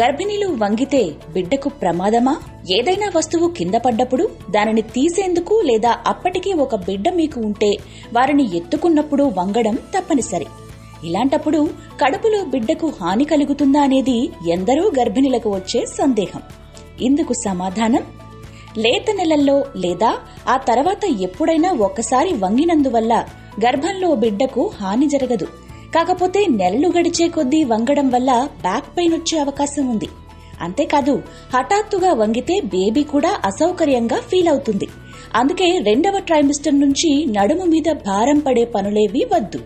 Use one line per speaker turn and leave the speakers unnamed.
గర్భిణీలు వంగితే బిడ్డకు ప్రమాదమా? ఏదైనా వస్తువు కింద పడ్డప్పుడు దానిని తీసేందుకు లేదా అప్పటికే ఒక బిడ్డ మీకు ఉంటే వారిని ఎత్తుకున్నప్పుడు వంగడం తప్పనిసరి. ఇలాంటప్పుడు కడుపులో బిడ్డకు హాని కలుగుతుందా అనేది ఎందరో గర్భిణీలకు వచ్చే సందేహం. ఇందుకు సమాధానం? లేత నెలల్లో లేదా ఆ తర్వాత ఎప్పుడైనా ఒక్కసారి వంగినందువల్ల గర్భంలో బిడ్డకు హాని జరగదు. కాకపోతే నెలలు గడిచే కొద్దీ వంగడం వల్ల బ్యాక్ పెయిన్ వచ్చే అవకాశం ఉంది. అంతేకాదు హఠాత్తుగా వంగితే బేబీ కూడా అసౌకర్యంగా ఫీల్ అవుతుంది. అందుకే రెండవ ట్రైమిస్టర్ నుంచి నడుము మీద భారం పడే పనులేవి వద్దు.